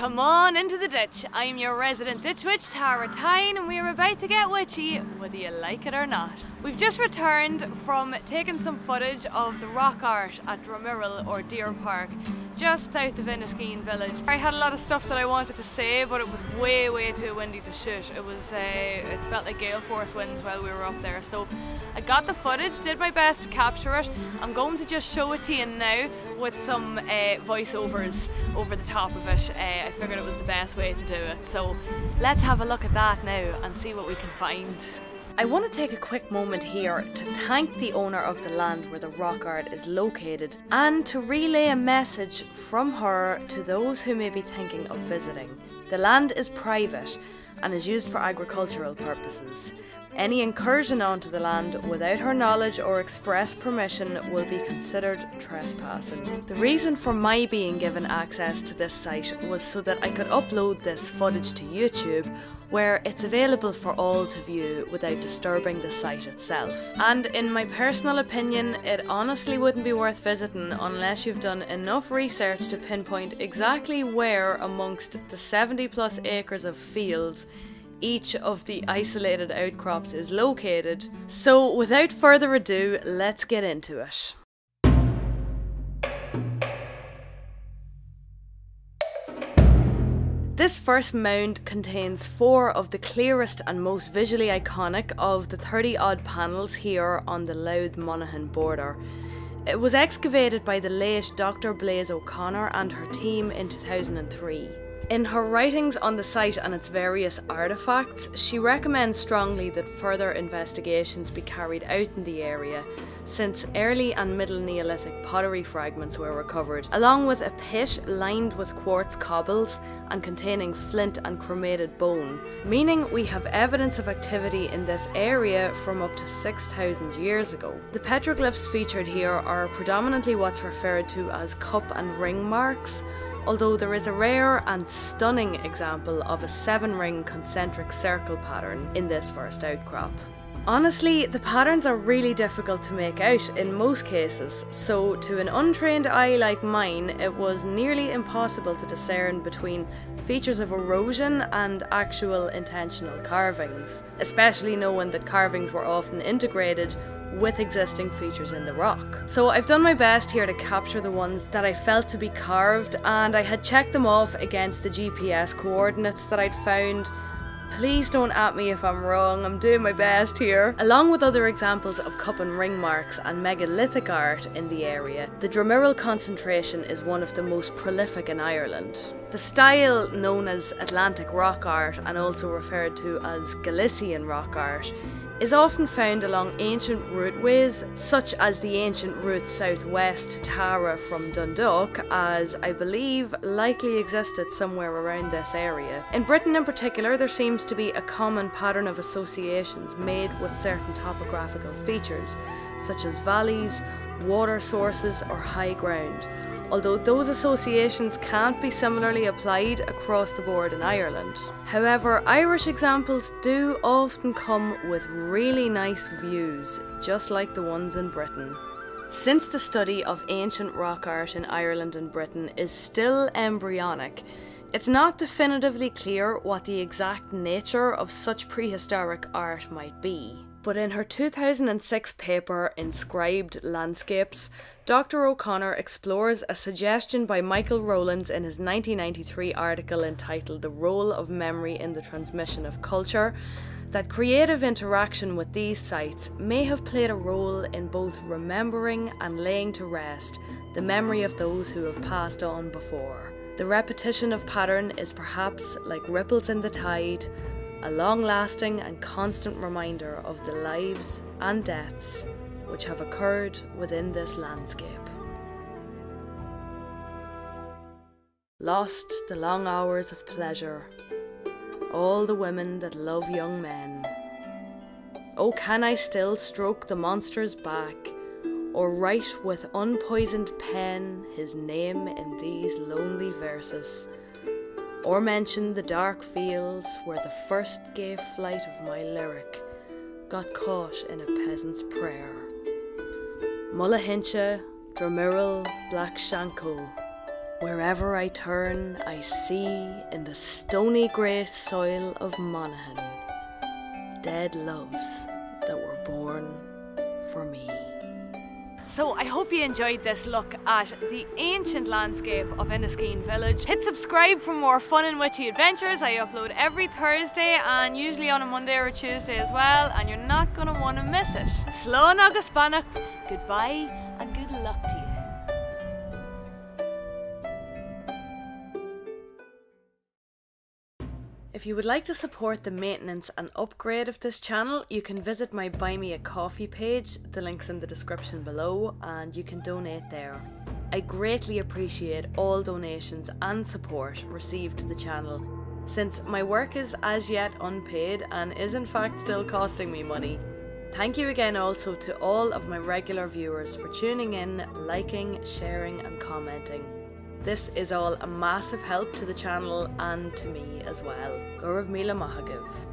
Come on into the ditch. I'm your resident ditch witch, Tara Tyne, and we're about to get witchy, whether you like it or not. We've just returned from taking some footage of the rock art at Drumirril or Deer Park, just south of Inniskeen village. I had a lot of stuff that I wanted to say, but it was way, way too windy to shoot. It was, uh, it felt like gale force winds while we were up there. So I got the footage, did my best to capture it. I'm going to just show it to you now with some uh, voiceovers over the top of it. Uh, I figured it was the best way to do it. So let's have a look at that now and see what we can find. I want to take a quick moment here to thank the owner of the land where the rock art is located and to relay a message from her to those who may be thinking of visiting. The land is private and is used for agricultural purposes. Any incursion onto the land without her knowledge or express permission will be considered trespassing. The reason for my being given access to this site was so that I could upload this footage to YouTube where it's available for all to view without disturbing the site itself. And in my personal opinion, it honestly wouldn't be worth visiting unless you've done enough research to pinpoint exactly where amongst the 70 plus acres of fields each of the isolated outcrops is located. So, without further ado, let's get into it. This first mound contains four of the clearest and most visually iconic of the 30 odd panels here on the Louth Monaghan border. It was excavated by the late Dr. Blaze O'Connor and her team in 2003. In her writings on the site and its various artefacts, she recommends strongly that further investigations be carried out in the area, since early and middle Neolithic pottery fragments were recovered, along with a pit lined with quartz cobbles and containing flint and cremated bone, meaning we have evidence of activity in this area from up to 6,000 years ago. The petroglyphs featured here are predominantly what's referred to as cup and ring marks although there is a rare and stunning example of a seven ring concentric circle pattern in this first outcrop. Honestly, the patterns are really difficult to make out in most cases, so to an untrained eye like mine, it was nearly impossible to discern between features of erosion and actual intentional carvings, especially knowing that carvings were often integrated with existing features in the rock. So I've done my best here to capture the ones that I felt to be carved and I had checked them off against the GPS coordinates that I'd found Please don't at me if I'm wrong, I'm doing my best here. Along with other examples of cup and ring marks and megalithic art in the area, the Drumirril concentration is one of the most prolific in Ireland. The style known as Atlantic rock art and also referred to as Galician rock art is often found along ancient routeways, such as the ancient route southwest Tara from Dundalk, as I believe likely existed somewhere around this area. In Britain in particular, there seems to be a common pattern of associations made with certain topographical features, such as valleys, water sources, or high ground although those associations can't be similarly applied across the board in Ireland. However, Irish examples do often come with really nice views, just like the ones in Britain. Since the study of ancient rock art in Ireland and Britain is still embryonic, it's not definitively clear what the exact nature of such prehistoric art might be. But in her 2006 paper, Inscribed Landscapes, Dr. O'Connor explores a suggestion by Michael Rowlands in his 1993 article entitled The Role of Memory in the Transmission of Culture that creative interaction with these sites may have played a role in both remembering and laying to rest the memory of those who have passed on before. The repetition of pattern is perhaps like ripples in the tide, a long lasting and constant reminder of the lives and deaths which have occurred within this landscape. Lost the long hours of pleasure, all the women that love young men. Oh, can I still stroke the monster's back, or write with unpoisoned pen his name in these lonely verses? Or mention the dark fields where the first gay flight of my lyric got caught in a peasant's prayer. Mullahincha, Drumirril, Black Shanko, Wherever I turn, I see in the stony grey soil of Monaghan dead loves that were born for me. So I hope you enjoyed this look at the ancient landscape of Inniskeen village. Hit subscribe for more fun and witchy adventures. I upload every Thursday and usually on a Monday or a Tuesday as well and you're not going to want to miss it. Slán goodbye If you would like to support the maintenance and upgrade of this channel, you can visit my Buy Me a Coffee page, the link's in the description below, and you can donate there. I greatly appreciate all donations and support received to the channel, since my work is as yet unpaid and is in fact still costing me money. Thank you again also to all of my regular viewers for tuning in, liking, sharing, and commenting. This is all a massive help to the channel and to me as well. Gurav Mila Mahagav.